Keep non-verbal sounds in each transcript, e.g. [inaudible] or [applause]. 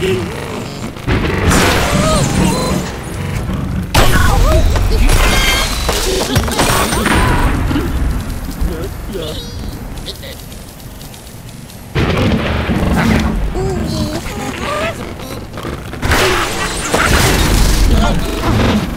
Yeah. [laughs] Uh-huh.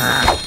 Ah.